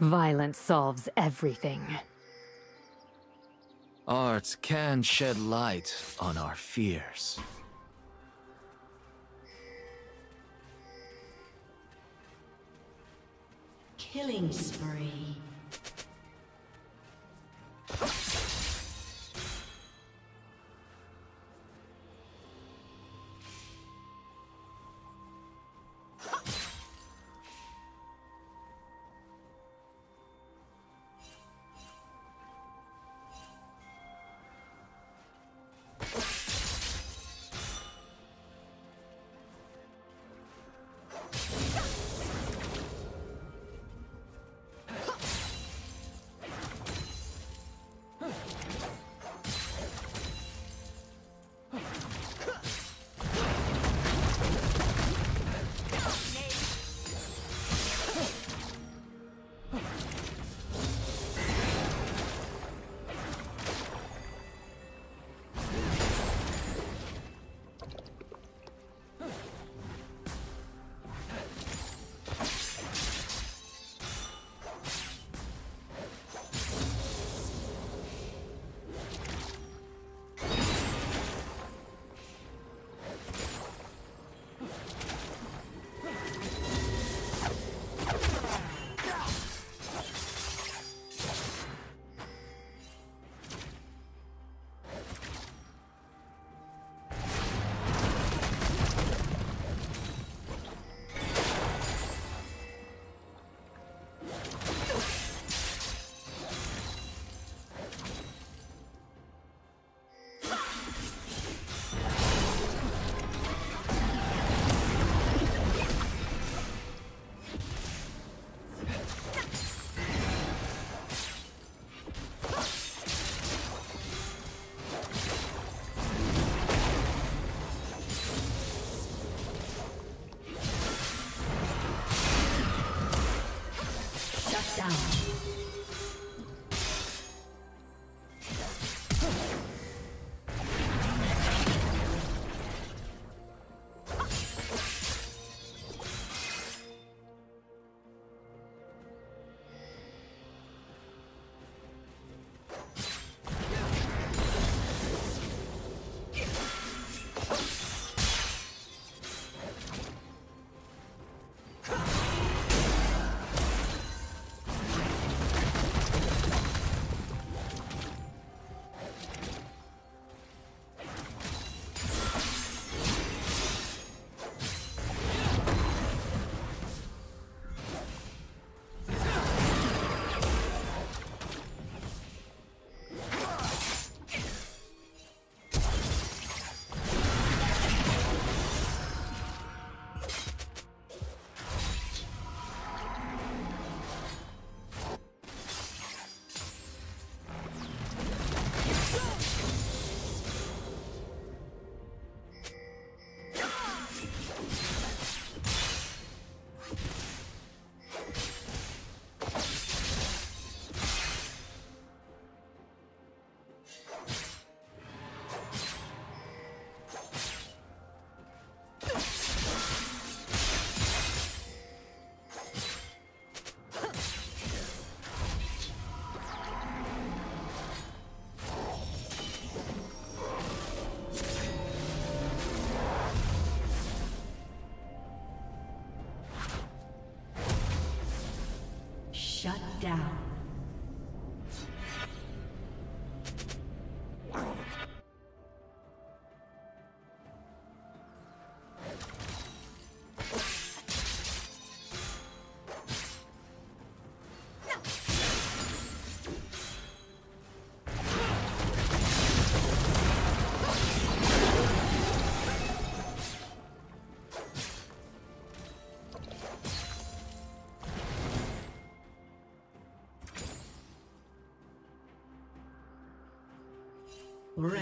Violence solves everything. Art can shed light on our fears. Killing spree.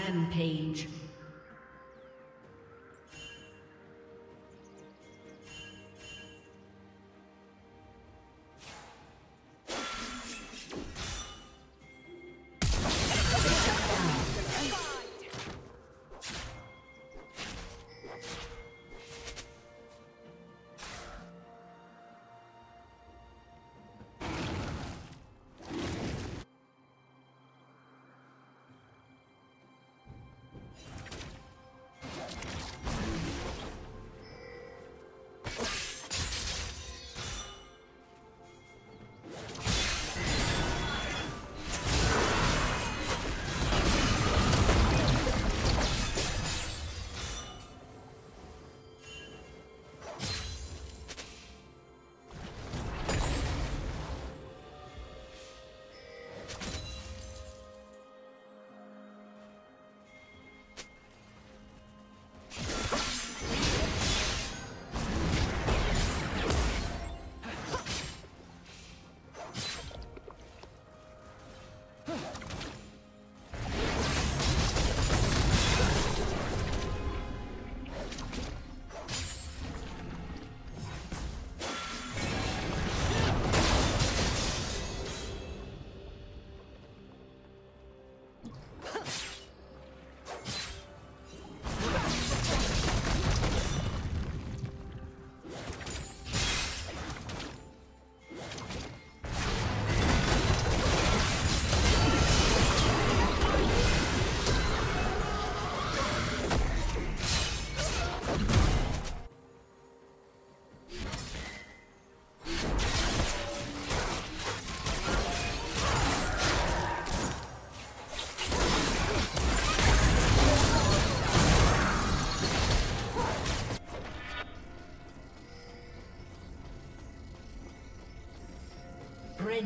Rampage.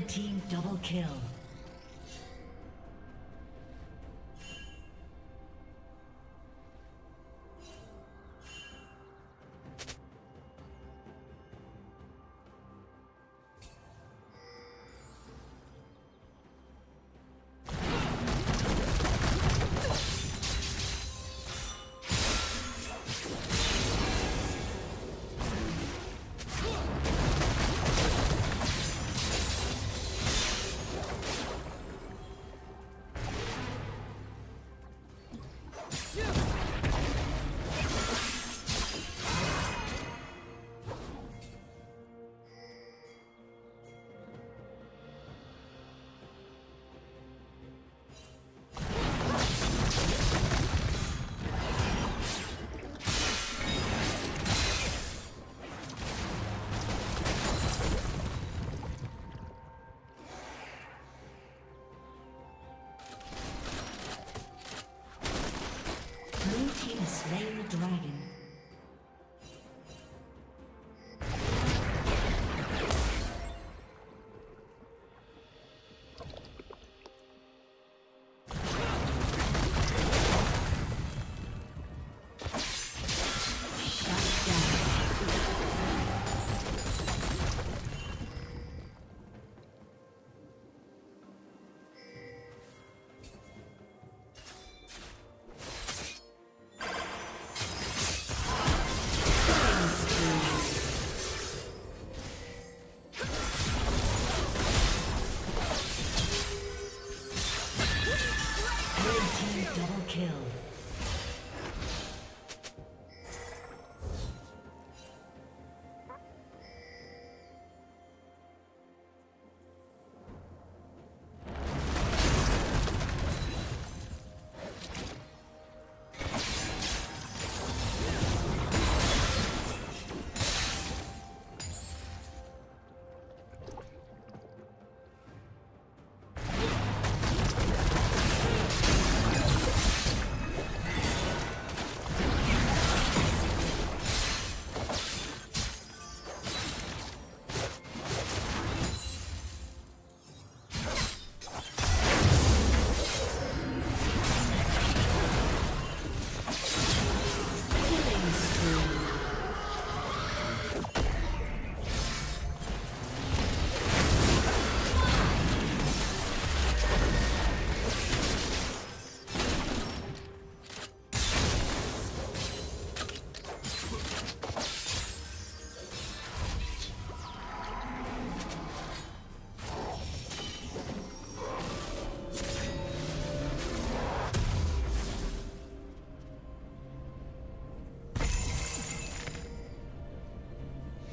Team double kill.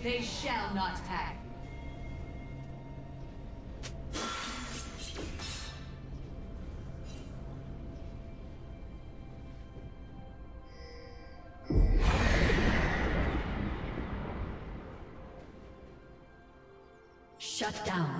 They shall not hack. Shut down.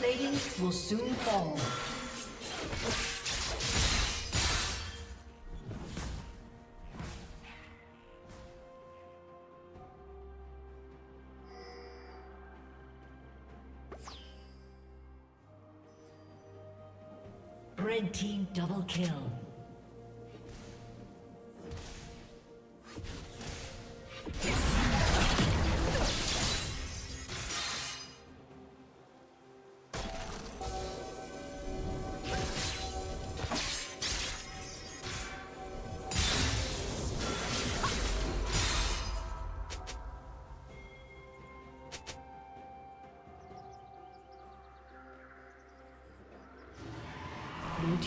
Plating will soon fall. Red team double kill.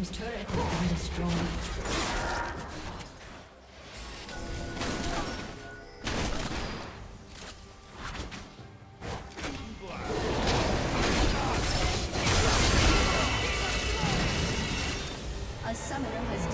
team's turret has been destroyed. A summoner has